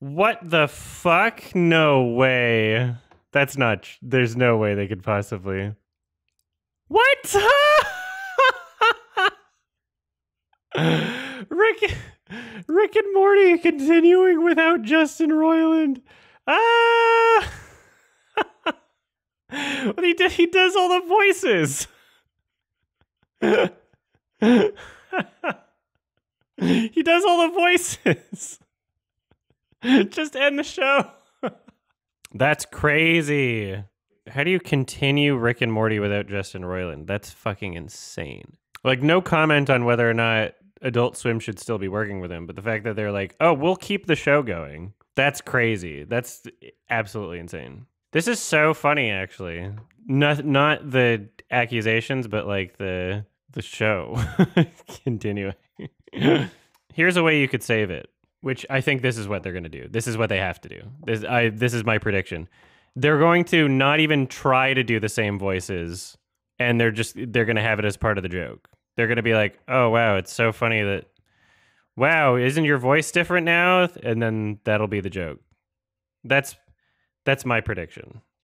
What the fuck? No way. That's not. There's no way they could possibly. What? Rick, Rick and Morty continuing without Justin Roiland. Ah! But he did. He does all the voices. he does all the voices. Just end the show. That's crazy. How do you continue Rick and Morty without Justin Roiland? That's fucking insane. Like, no comment on whether or not Adult Swim should still be working with him, but the fact that they're like, oh, we'll keep the show going. That's crazy. That's absolutely insane. This is so funny, actually. Not not the accusations, but like the the show continuing. Here's a way you could save it, which I think this is what they're going to do. This is what they have to do. This I this is my prediction. They're going to not even try to do the same voices and they're just they're going to have it as part of the joke. They're going to be like, "Oh wow, it's so funny that wow, isn't your voice different now?" And then that'll be the joke. That's that's my prediction.